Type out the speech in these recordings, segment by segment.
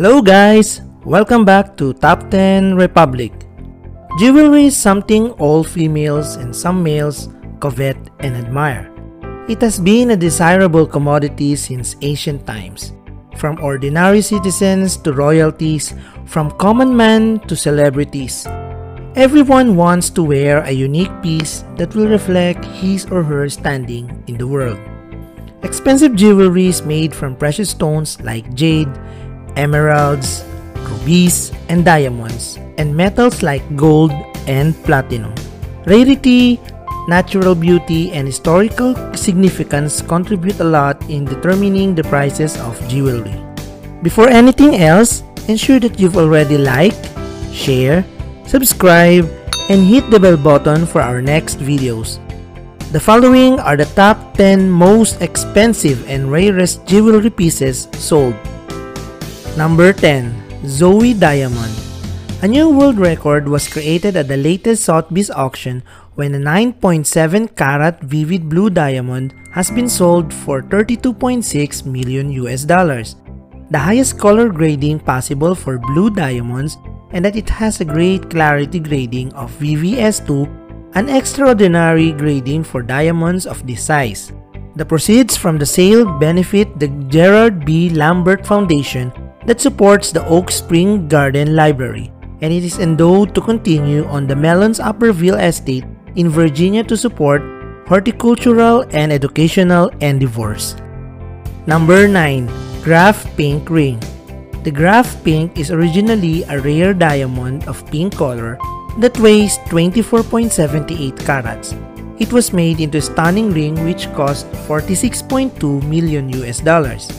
Hello guys! Welcome back to Top 10 Republic. Jewelry is something all females and some males covet and admire. It has been a desirable commodity since ancient times. From ordinary citizens to royalties, from common men to celebrities. Everyone wants to wear a unique piece that will reflect his or her standing in the world. Expensive jewelry is made from precious stones like jade, emeralds, rubies, and diamonds, and metals like gold and platinum. Rarity, natural beauty, and historical significance contribute a lot in determining the prices of jewelry. Before anything else, ensure that you've already liked, share, subscribe, and hit the bell button for our next videos. The following are the top 10 most expensive and rarest jewelry pieces sold. Number 10. Zoe Diamond A new world record was created at the latest Sotheby's auction when a 9.7 carat vivid blue diamond has been sold for 32.6 million US dollars. The highest color grading possible for blue diamonds and that it has a great clarity grading of VVS2, an extraordinary grading for diamonds of this size. The proceeds from the sale benefit the Gerard B. Lambert Foundation that supports the Oak Spring Garden Library, and it is endowed to continue on the Mellons Upperville estate in Virginia to support horticultural and educational endeavors. Number 9. Graff Pink Ring The Graff Pink is originally a rare diamond of pink color that weighs 24.78 carats. It was made into a stunning ring which cost 46.2 million US dollars.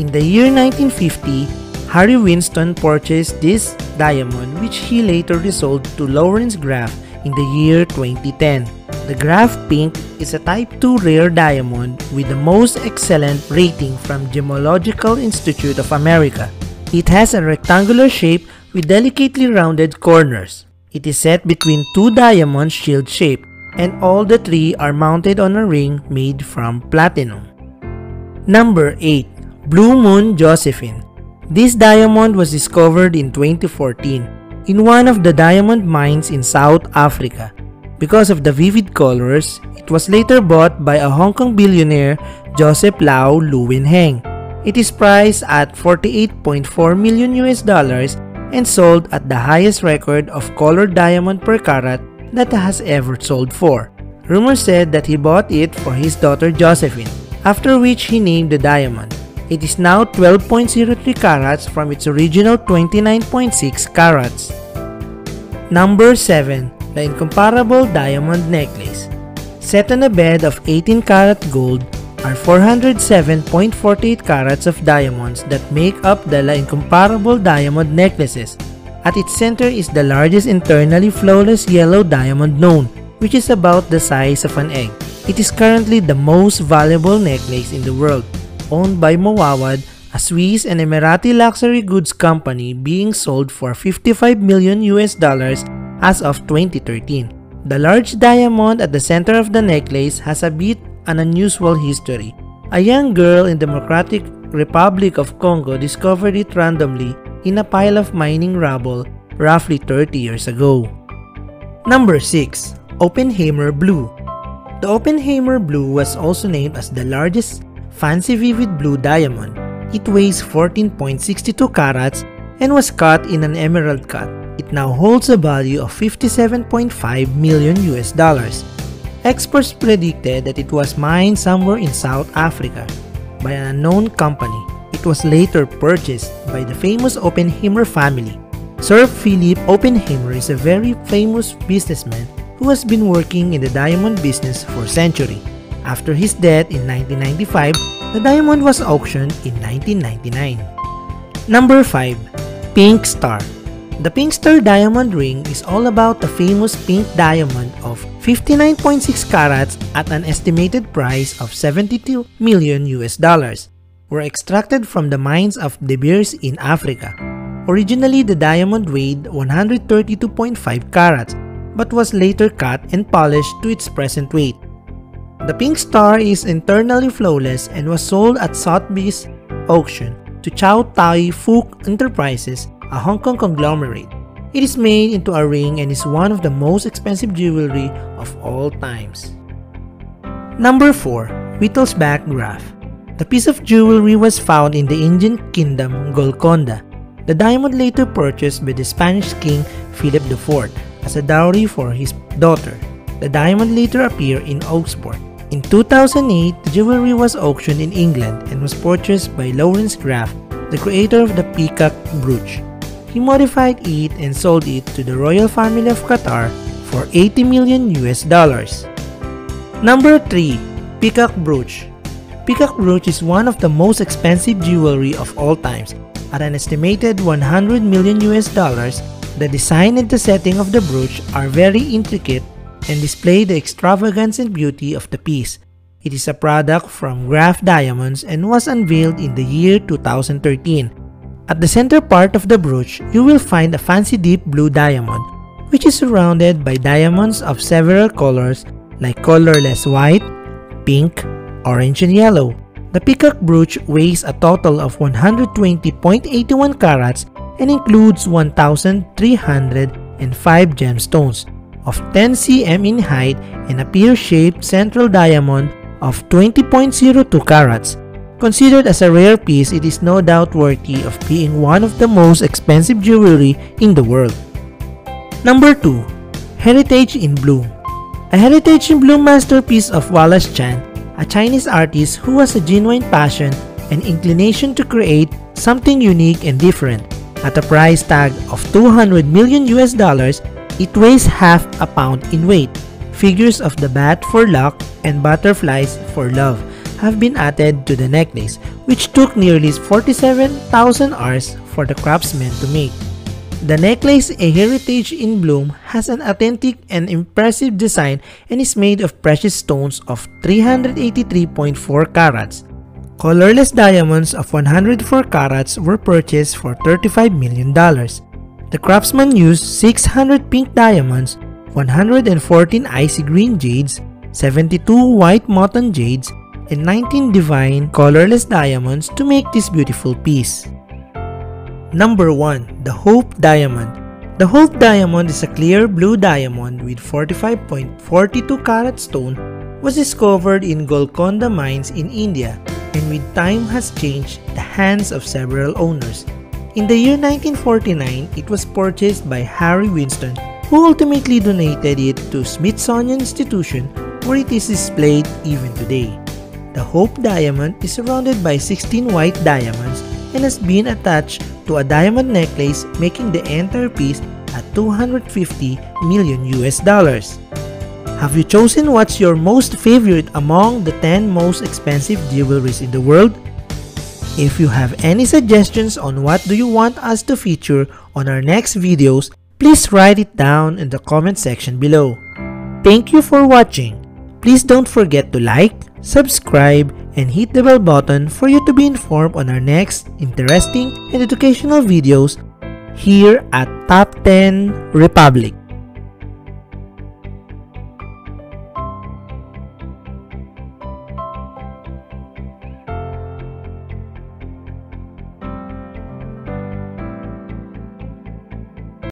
In the year 1950, Harry Winston purchased this diamond which he later resold to Laurence Graff in the year 2010. The Graff Pink is a Type 2 rare diamond with the most excellent rating from Gemological Institute of America. It has a rectangular shape with delicately rounded corners. It is set between two diamond shield shape and all the three are mounted on a ring made from platinum. Number 8. Blue Moon Josephine This diamond was discovered in 2014 in one of the diamond mines in South Africa. Because of the vivid colors, it was later bought by a Hong Kong billionaire Joseph Lau Luen-hung. It is priced at 48.4 million US dollars and sold at the highest record of colored diamond per carat that has ever sold for. Rumors said that he bought it for his daughter Josephine, after which he named the diamond. It is now 12.03 carats from its original 29.6 carats. Number 7. The Incomparable Diamond Necklace Set on a bed of 18 karat gold are 407.48 carats of diamonds that make up the incomparable diamond necklaces. At its center is the largest internally flawless yellow diamond known, which is about the size of an egg. It is currently the most valuable necklace in the world, owned by Mouawad, a Swiss and Emirati luxury goods company being sold for 55 million US dollars as of 2013. The large diamond at the center of the necklace has a bit an unusual history. A young girl in Democratic Republic of Congo discovered it randomly in a pile of mining rubble roughly 30 years ago. Number 6. Oppenheimer Blue The Oppenheimer Blue was also named as the largest fancy vivid blue diamond. It weighs 14.62 carats and was cut in an emerald cut. It now holds a value of 57.5 million US dollars. Experts predicted that it was mined somewhere in South Africa by an unknown company. It was later purchased by the famous Oppenheimer family. Sir Philip Oppenheimer is a very famous businessman who has been working in the diamond business for centuries. After his death in 1995, the diamond was auctioned in 1999. Number 5. Pink Star The Pink Star diamond ring is all about the famous pink diamond of 59.6 carats at an estimated price of 72 million US dollars were extracted from the mines of De Beers in Africa. Originally, the diamond weighed 132.5 carats but was later cut and polished to its present weight. The Pink Star is internally flawless and was sold at Sotheby's auction to Chow Tai Fook Enterprises, a Hong Kong conglomerate. It is made into a ring and is one of the most expensive jewelry of all times. Number 4. Wittelsbach Graff The piece of jewelry was found in the Indian kingdom Golconda. The diamond later purchased by the Spanish king Philip IV as a dowry for his daughter. The diamond later appeared in Oxford. In 2008, the jewelry was auctioned in England and was purchased by Laurence Graff, the creator of the peacock brooch. He modified it and sold it to the royal family of Qatar for 80 million US dollars. Number 3. Peacock Brooch Peacock brooch is one of the most expensive jewelry of all times. At an estimated 100 million US dollars, the design and the setting of the brooch are very intricate and display the extravagance and beauty of the piece. It is a product from Graff Diamonds and was unveiled in the year 2013. At the center part of the brooch, you will find a fancy deep blue diamond, which is surrounded by diamonds of several colors like colorless white, pink, orange, and yellow. The peacock brooch weighs a total of 120.81 carats and includes 1,305 gemstones of 10 cm in height and a pear-shaped central diamond of 20.02 carats. Considered as a rare piece, it is no doubt worthy of being one of the most expensive jewelry in the world. Number 2. Heritage in Bloom A Heritage in Bloom masterpiece of Wallace Chan, a Chinese artist who has a genuine passion and inclination to create something unique and different. At a price tag of 200 million US dollars, it weighs half a pound in weight. Figures of the bat for luck and butterflies for love have been added to the necklace, which took nearly 47,000 hours for the craftsman to make. The necklace, a heritage in bloom, has an authentic and impressive design and is made of precious stones of 383.4 carats. Colorless diamonds of 104 carats were purchased for $35 million. The craftsman used 600 pink diamonds, 114 icy green jades, 72 white mutton jades, and 19 divine colorless diamonds to make this beautiful piece. Number 1. The Hope Diamond The Hope Diamond is a clear blue diamond with 45.42 carat stone was discovered in Golconda mines in India and with time has changed the hands of several owners. In the year 1949, it was purchased by Harry Winston, who ultimately donated it to Smithsonian Institution where it is displayed even today. The Hope Diamond is surrounded by 16 white diamonds and has been attached to a diamond necklace making the entire piece at 250 million US dollars. Have you chosen what's your most favorite among the 10 most expensive jewelries in the world? If you have any suggestions on what do you want us to feature on our next videos, please write it down in the comment section below. Thank you for watching. Please don't forget to like, subscribe, and hit the bell button for you to be informed on our next interesting and educational videos here at Top 10 Republic.